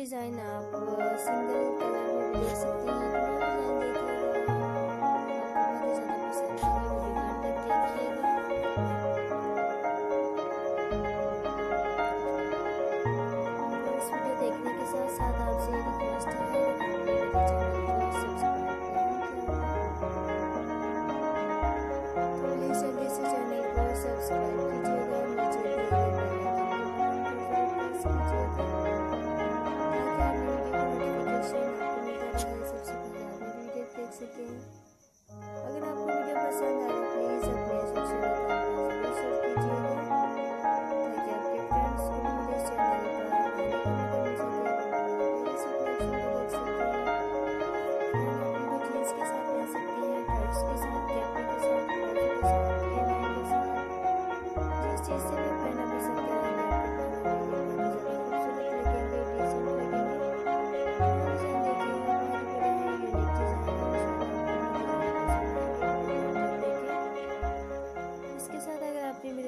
Design आप single colour में भी देख सकते हैं again.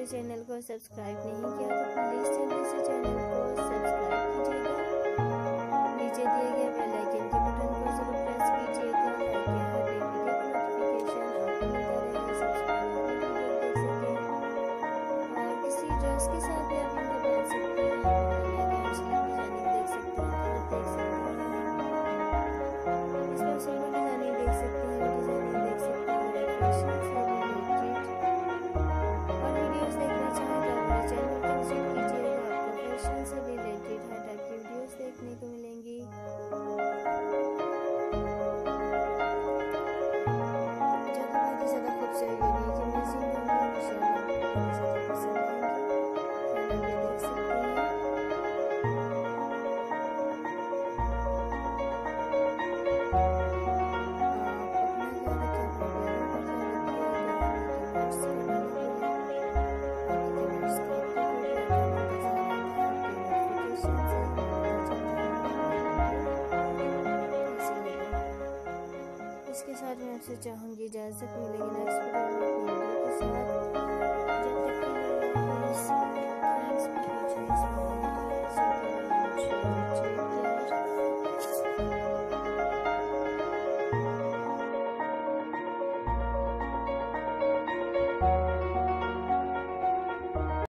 मेरे चैनल को सब्सक्राइब नहीं किया तो प्लीज़ जल्दी से चैनल को सब्सक्राइब कीजिएगा। नीचे दिए गए बेल आइकन के बटन को ज़रूर प्रेस कीजिएगा ताकि हर एक वीडियो का नोटिफिकेशन आपको मिलता रहे। सबसे पहले वीडियो देख सकें और किसी ड्रेस के साथ भी आप इनको पहन सकते हैं। Thank you. बाद में आपसे चाहूँगी इजाज़त मिलेगी नेक्स्ट वीडियो में